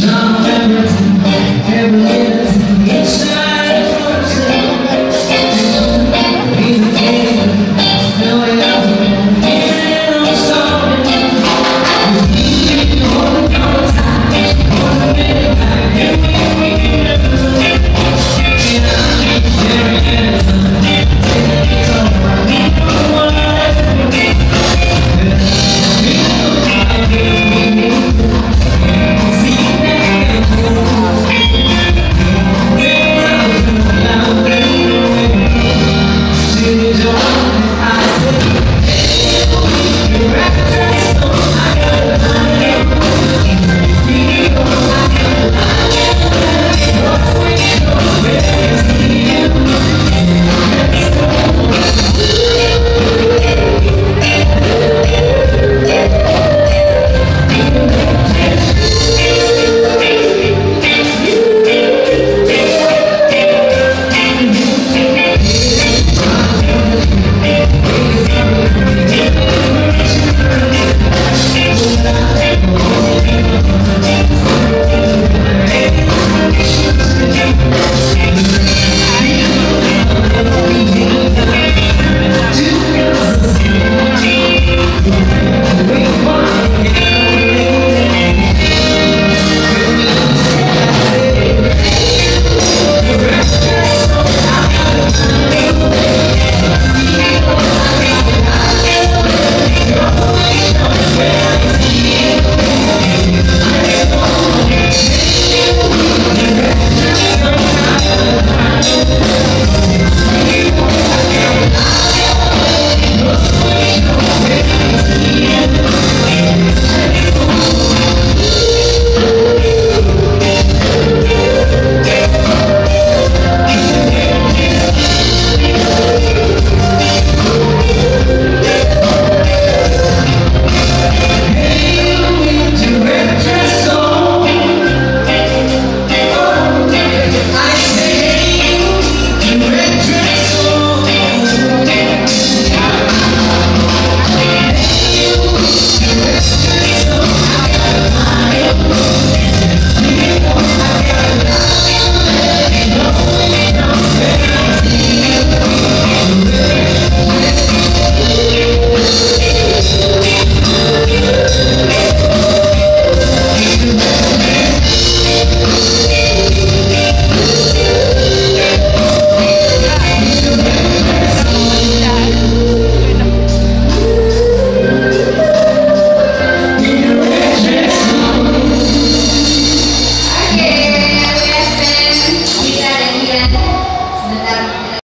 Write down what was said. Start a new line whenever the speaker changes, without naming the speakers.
já You. remember